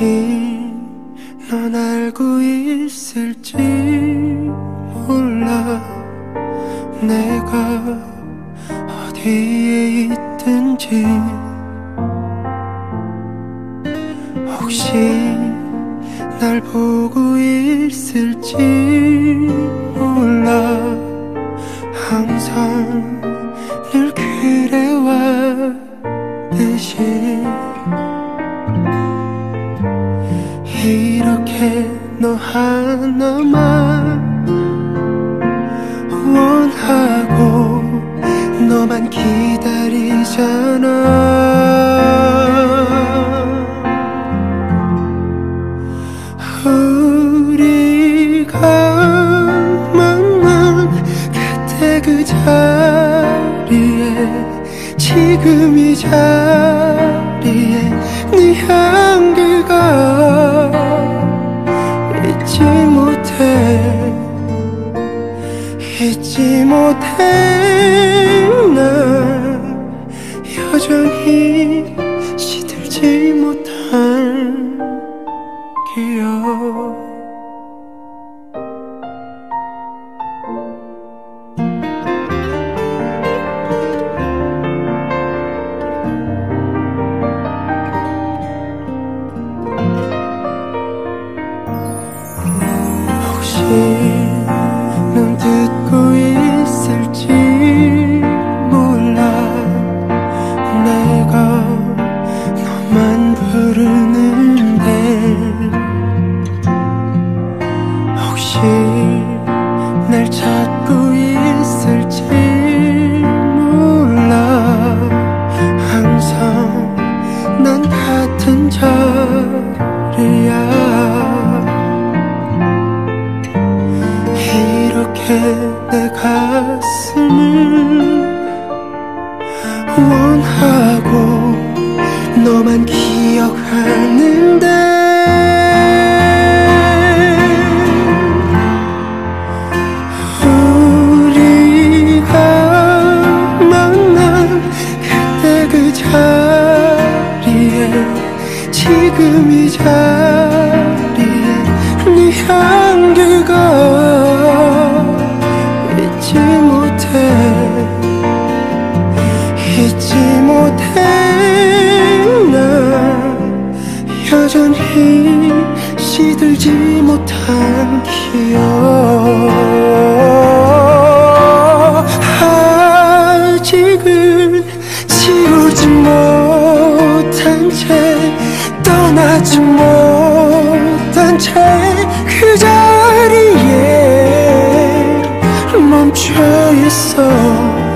넌 알고 있을지 몰라. 내가 어디에 있든지. 혹시 날 보고 있을지 몰라. 항상 너 하나만 원하고 너만 기다리잖아. 우리가 만난 그때 그 자리에 지금 이 자리에 네 향기가 잊지 못해 난 여전히 시들지 못한 기억 만 부르는데 혹시 날 찾고 있을지 몰라. 항상 난 같은 자리야. 이렇게 내 가슴을 잊지 못해 난 여전히 시들지 못한 기억. 아직은 지우지 못한 채 떠나지 못한 채 그 자리에 멈춰 있어